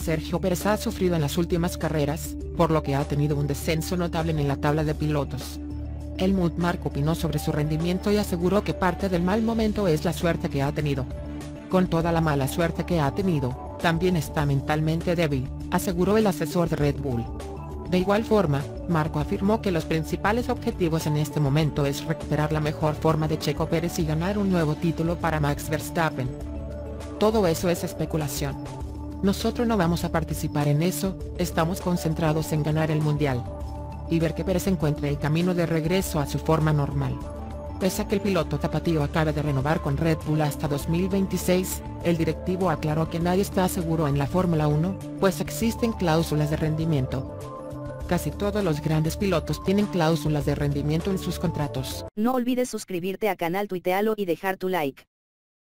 Sergio Pérez ha sufrido en las últimas carreras, por lo que ha tenido un descenso notable en la tabla de pilotos. Helmut Marko opinó sobre su rendimiento y aseguró que parte del mal momento es la suerte que ha tenido. Con toda la mala suerte que ha tenido, también está mentalmente débil, aseguró el asesor de Red Bull. De igual forma, Marco afirmó que los principales objetivos en este momento es recuperar la mejor forma de Checo Pérez y ganar un nuevo título para Max Verstappen. Todo eso es especulación. Nosotros no vamos a participar en eso, estamos concentrados en ganar el Mundial. Y ver que Pérez encuentre el camino de regreso a su forma normal. Pese a que el piloto tapatío acaba de renovar con Red Bull hasta 2026, el directivo aclaró que nadie está seguro en la Fórmula 1, pues existen cláusulas de rendimiento. Casi todos los grandes pilotos tienen cláusulas de rendimiento en sus contratos. No olvides suscribirte a canal Tuitealo y dejar tu like.